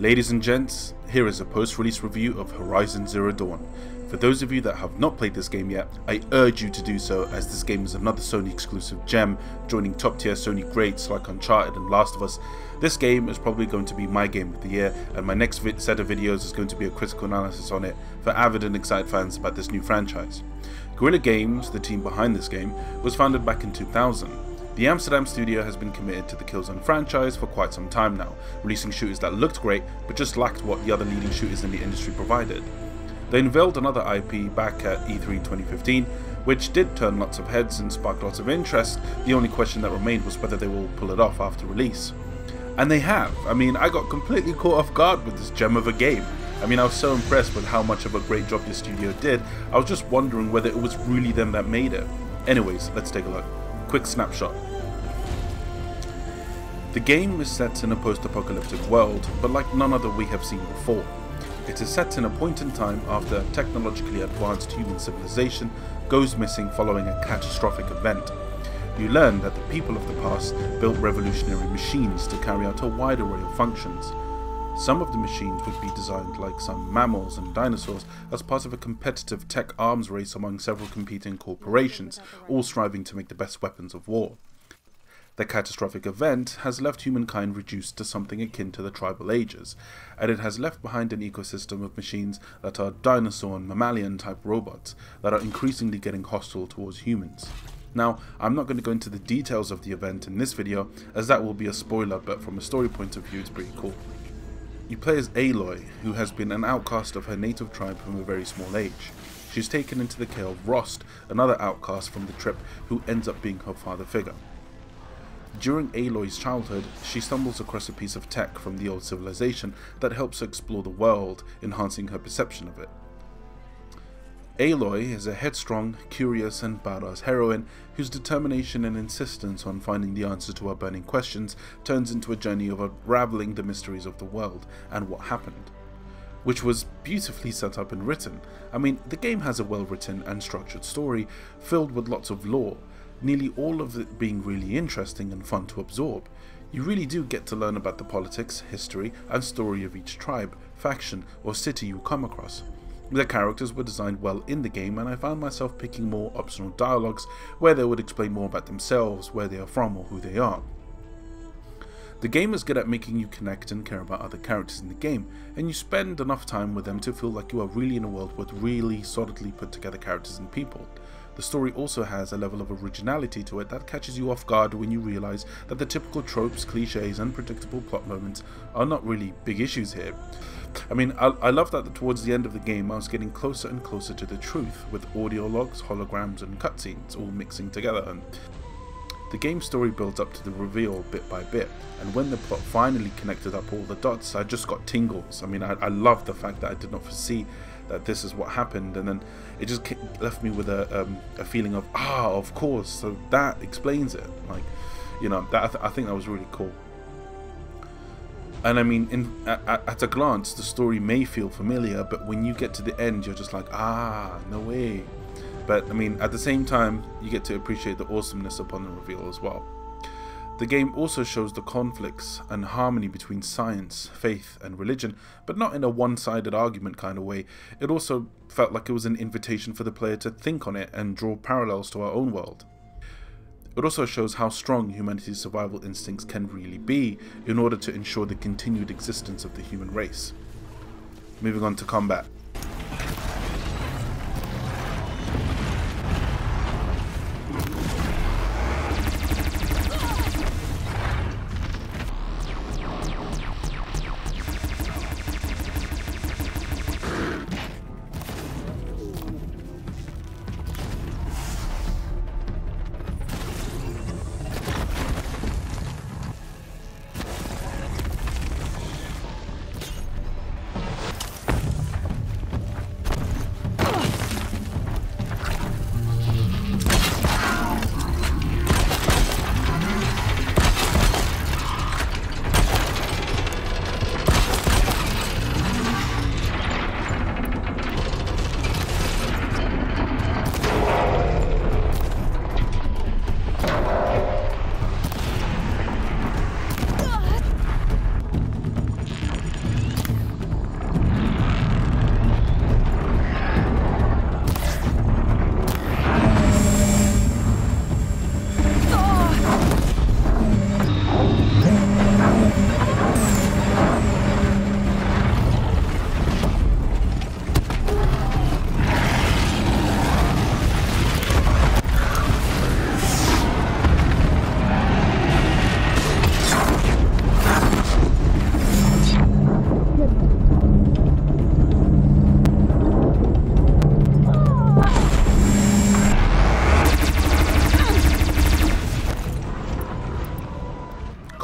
Ladies and gents, here is a post-release review of Horizon Zero Dawn. For those of you that have not played this game yet, I urge you to do so as this game is another Sony exclusive gem, joining top tier Sony greats like Uncharted and Last of Us. This game is probably going to be my game of the year and my next set of videos is going to be a critical analysis on it for avid and excited fans about this new franchise. Guerrilla Games, the team behind this game, was founded back in 2000 the Amsterdam studio has been committed to the Killzone franchise for quite some time now, releasing shooters that looked great but just lacked what the other leading shooters in the industry provided. They unveiled another IP back at E3 2015, which did turn lots of heads and spark lots of interest, the only question that remained was whether they will pull it off after release. And they have. I mean, I got completely caught off guard with this gem of a game. I mean, I was so impressed with how much of a great job the studio did, I was just wondering whether it was really them that made it. Anyways, let's take a look. Quick snapshot. The game is set in a post-apocalyptic world, but like none other we have seen before. It is set in a point in time after a technologically advanced human civilization goes missing following a catastrophic event. You learn that the people of the past built revolutionary machines to carry out a wide array of functions. Some of the machines would be designed like some mammals and dinosaurs as part of a competitive tech arms race among several competing corporations, all striving to make the best weapons of war. The catastrophic event has left humankind reduced to something akin to the tribal ages, and it has left behind an ecosystem of machines that are dinosaur and mammalian type robots that are increasingly getting hostile towards humans. Now, I'm not going to go into the details of the event in this video, as that will be a spoiler, but from a story point of view, it's pretty cool. You play as Aloy, who has been an outcast of her native tribe from a very small age. She's taken into the care of Rost, another outcast from the trip, who ends up being her father figure. During Aloy's childhood, she stumbles across a piece of tech from the old civilization that helps her explore the world, enhancing her perception of it. Aloy is a headstrong, curious, and badass heroine whose determination and insistence on finding the answer to her burning questions turns into a journey of unraveling the mysteries of the world and what happened. Which was beautifully set up and written. I mean, the game has a well written and structured story filled with lots of lore, nearly all of it being really interesting and fun to absorb. You really do get to learn about the politics, history, and story of each tribe, faction, or city you come across. The characters were designed well in the game, and I found myself picking more optional dialogues where they would explain more about themselves, where they are from, or who they are. The game is good at making you connect and care about other characters in the game, and you spend enough time with them to feel like you are really in a world with really solidly put together characters and people. The story also has a level of originality to it that catches you off guard when you realize that the typical tropes, cliches, and predictable plot moments are not really big issues here. I mean, I, I love that towards the end of the game I was getting closer and closer to the truth, with audio logs, holograms, and cutscenes all mixing together. And the game story builds up to the reveal bit by bit, and when the plot finally connected up all the dots, I just got tingles. I mean, I, I love the fact that I did not foresee that this is what happened and then it just left me with a, um, a feeling of ah of course. So that explains it. Like you know that I, th I think that was really cool. And I mean in at, at, a glance the story may feel familiar but when you get to the end you're just like ah no way but I mean at the same time you get to appreciate the awesomeness upon the reveal as well the game also shows the conflicts and harmony between science, faith, and religion, but not in a one sided argument kind of way. It also felt like it was an invitation for the player to think on it and draw parallels to our own world. It also shows how strong humanity's survival instincts can really be in order to ensure the continued existence of the human race. Moving on to combat.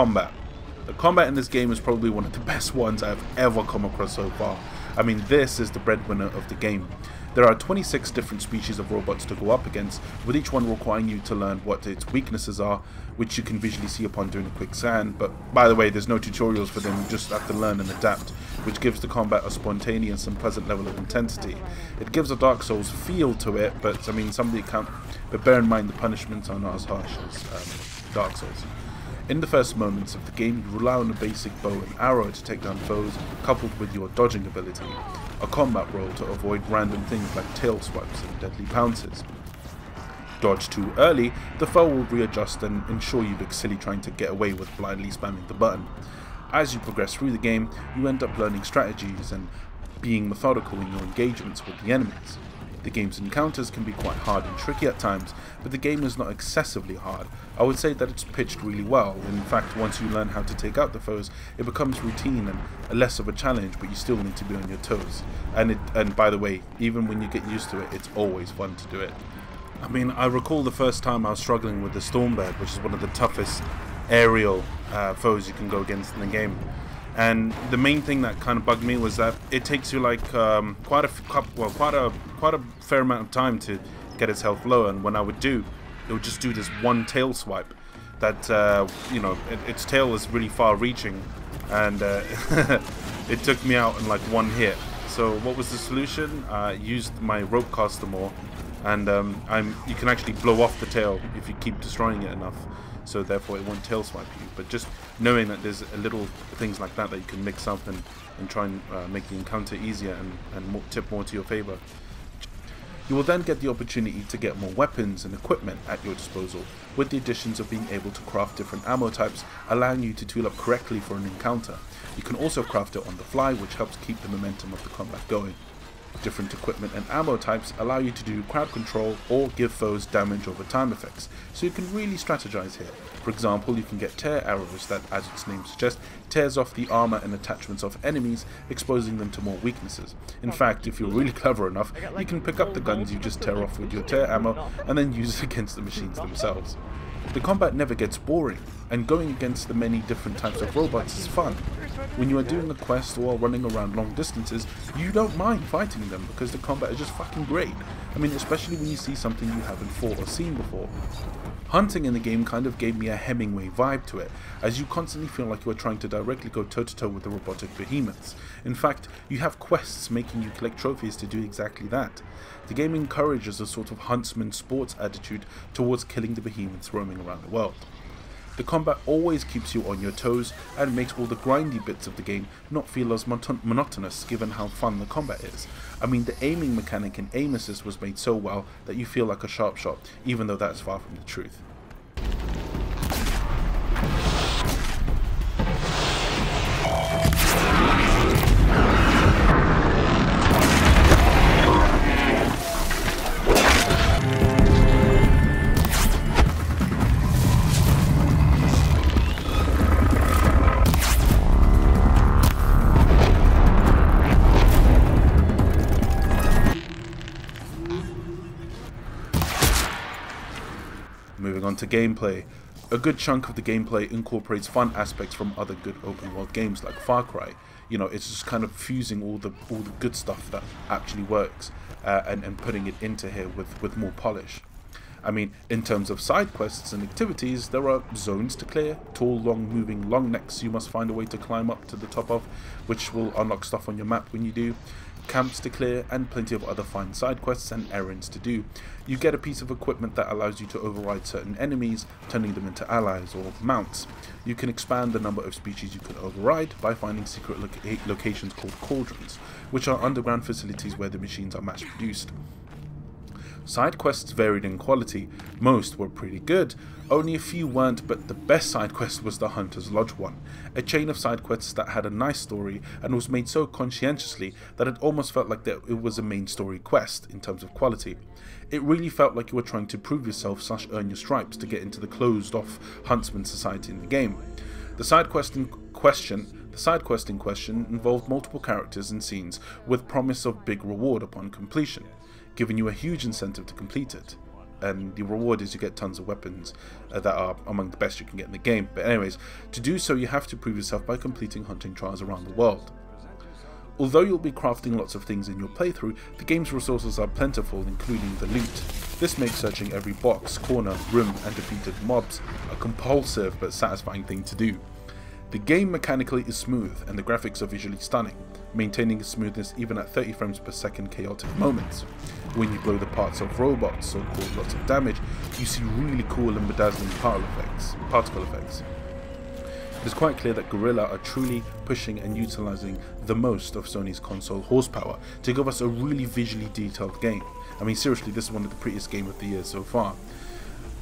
Combat. The combat in this game is probably one of the best ones I've ever come across so far. I mean, this is the breadwinner of the game. There are 26 different species of robots to go up against, with each one requiring you to learn what its weaknesses are, which you can visually see upon doing a quick scan. But by the way, there's no tutorials for them, you just have to learn and adapt, which gives the combat a spontaneous and pleasant level of intensity. It gives a Dark Souls feel to it, but I mean, somebody can't. But bear in mind the punishments are not as harsh as um, Dark Souls. In the first moments of the game, you rely on a basic bow and arrow to take down foes, coupled with your dodging ability, a combat roll to avoid random things like tail swipes and deadly pounces. Dodge too early, the foe will readjust and ensure you look silly trying to get away with blindly spamming the button. As you progress through the game, you end up learning strategies and being methodical in your engagements with the enemies. The game's encounters can be quite hard and tricky at times, but the game is not excessively hard. I would say that it's pitched really well. In fact, once you learn how to take out the foes, it becomes routine and less of a challenge, but you still need to be on your toes. And it, and by the way, even when you get used to it, it's always fun to do it. I mean, I recall the first time I was struggling with the Stormbird, which is one of the toughest aerial uh, foes you can go against in the game and the main thing that kind of bugged me was that it takes you like um, quite a well quite a quite a fair amount of time to get its health low. And when I would do it would just do this one tail swipe that uh, you know it, its tail is really far reaching. And uh, it took me out in like one hit. So what was the solution? I used my rope caster more. And um, I'm you can actually blow off the tail if you keep destroying it enough so therefore it won't tail swipe you. But just knowing that there's a little things like that that you can mix up and, and try and uh, make the encounter easier and, and more, tip more to your favor. You will then get the opportunity to get more weapons and equipment at your disposal, with the additions of being able to craft different ammo types, allowing you to tool up correctly for an encounter. You can also craft it on the fly, which helps keep the momentum of the combat going. Different equipment and ammo types allow you to do crowd control or give foes damage over time effects, so you can really strategize here. For example, you can get tear arrows that, as its name suggests, tears off the armor and attachments of enemies, exposing them to more weaknesses. In fact, if you're really clever enough, you can pick up the guns you just tear off with your tear ammo and then use it against the machines themselves. The combat never gets boring, and going against the many different types of robots is fun. When you are doing a quest or running around long distances, you don't mind fighting them because the combat is just fucking great. I mean, especially when you see something you haven't fought or seen before. Hunting in the game kind of gave me a Hemingway vibe to it, as you constantly feel like you are trying to directly go toe to toe with the robotic behemoths. In fact, you have quests making you collect trophies to do exactly that. The game encourages a sort of huntsman sports attitude towards killing the behemoths roaming around the world. The combat always keeps you on your toes and makes all the grindy bits of the game not feel as monotonous given how fun the combat is. I mean the aiming mechanic in aim assist was made so well that you feel like a sharp shot even though that's far from the truth. Moving on to gameplay. A good chunk of the gameplay incorporates fun aspects from other good open world games like Far Cry. You know, it's just kind of fusing all the all the good stuff that actually works uh, and, and putting it into here with, with more polish. I mean, in terms of side quests and activities, there are zones to clear, tall, long moving long necks you must find a way to climb up to the top of, which will unlock stuff on your map when you do camps to clear, and plenty of other fine side quests and errands to do. You get a piece of equipment that allows you to override certain enemies, turning them into allies or mounts. You can expand the number of species you can override by finding secret locations called cauldrons, which are underground facilities where the machines are mass produced. Side quests varied in quality, most were pretty good, only a few weren't, but the best side quest was the Hunter's Lodge one, a chain of side quests that had a nice story and was made so conscientiously that it almost felt like it was a main story quest in terms of quality. It really felt like you were trying to prove yourself slash earn your stripes to get into the closed off Huntsman society in the game. The side quest in question the side quest in question involved multiple characters and scenes with promise of big reward upon completion giving you a huge incentive to complete it. and the reward is you get tons of weapons uh, that are among the best you can get in the game. But anyways, to do so you have to prove yourself by completing hunting trials around the world. Although you'll be crafting lots of things in your playthrough, the game's resources are plentiful, including the loot. This makes searching every box, corner, room, and defeated mobs a compulsive but satisfying thing to do. The game mechanically is smooth, and the graphics are visually stunning, maintaining smoothness even at 30 frames per second chaotic moments. When you blow the parts of robots or cause lots of damage, you see really cool and bedazzling effects. Particle effects. It is quite clear that Guerrilla are truly pushing and utilizing the most of Sony's console horsepower to give us a really visually detailed game. I mean seriously, this is one of the prettiest games of the year so far.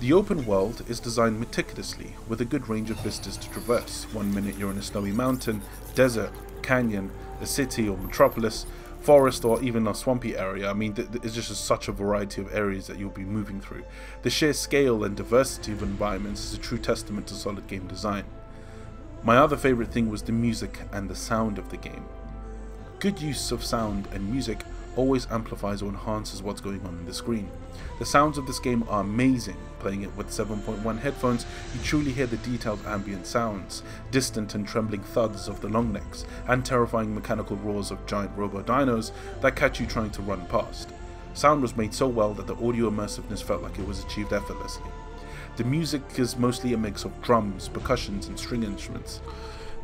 The open world is designed meticulously, with a good range of vistas to traverse. One minute you're in a snowy mountain, desert, canyon, a city or metropolis, forest or even a swampy area. I mean, it's just such a variety of areas that you'll be moving through. The sheer scale and diversity of environments is a true testament to solid game design. My other favourite thing was the music and the sound of the game. Good use of sound and music always amplifies or enhances what's going on in the screen. The sounds of this game are amazing. Playing it with 7.1 headphones, you truly hear the detailed ambient sounds, distant and trembling thuds of the long necks, and terrifying mechanical roars of giant robo dinos that catch you trying to run past. Sound was made so well that the audio immersiveness felt like it was achieved effortlessly. The music is mostly a mix of drums, percussions, and string instruments.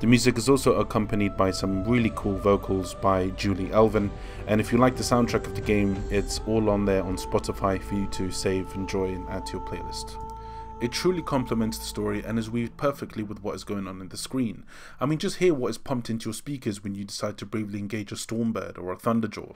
The music is also accompanied by some really cool vocals by Julie Elven, and if you like the soundtrack of the game, it's all on there on Spotify for you to save, enjoy, and add to your playlist. It truly complements the story and is weaved perfectly with what is going on in the screen. I mean, just hear what is pumped into your speakers when you decide to bravely engage a Stormbird or a Thunderjaw.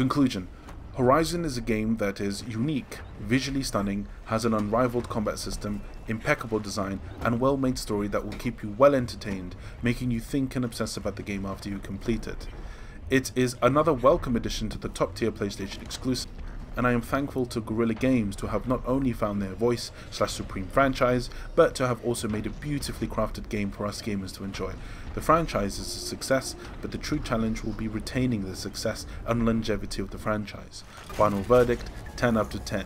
Conclusion Horizon is a game that is unique, visually stunning, has an unrivaled combat system, impeccable design, and well made story that will keep you well entertained, making you think and obsess about the game after you complete it. It is another welcome addition to the top tier PlayStation exclusive and I am thankful to Guerrilla Games to have not only found their voice slash supreme franchise, but to have also made a beautifully crafted game for us gamers to enjoy. The franchise is a success, but the true challenge will be retaining the success and longevity of the franchise. Final verdict 10 out of 10.